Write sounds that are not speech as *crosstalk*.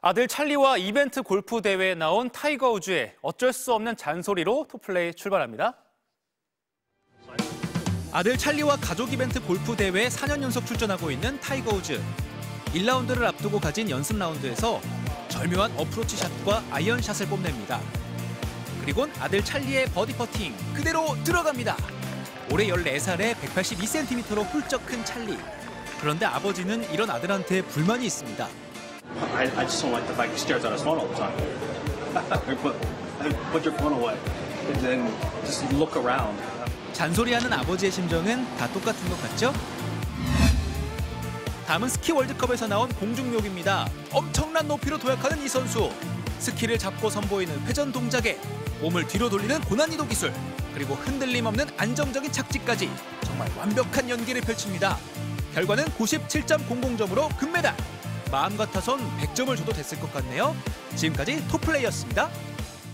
아들 찰리와 이벤트 골프 대회에 나온 타이거 우즈의 어쩔 수 없는 잔소리로 톱플레이 출발합니다. 아들 찰리와 가족 이벤트 골프 대회에 4년 연속 출전하고 있는 타이거 우즈. 1라운드를 앞두고 가진 연습 라운드에서 절묘한 어프로치 샷과 아이언 샷을 뽐냅니다. 그리곤 아들 찰리의 버디 퍼팅 그대로 들어갑니다. 올해 14살에 182cm로 훌쩍 큰 찰리. 그런데 아버지는 이런 아들한테 불만이 있습니다. I, I just don't like the fact he stares at his phone all the time. *laughs* put, put your phone away and then just look around. 잔소리하는 아버지의 심정은 다 똑같은 것 같죠? 다음은 스키 월드컵에서 나온 공중묘기입니다. 엄청난 높이로 도약하는 이 선수. 스키를 잡고 선보이는 회전 동작에 몸을 뒤로 돌리는 고난이도 기술, 그리고 흔들림 없는 안정적인 착지까지 정말 완벽한 연기를 펼칩니다. 결과는 97.00점으로 금메달. 마음 같아선 100점을 줘도 됐을 것 같네요. 지금까지 토플레이였습니다.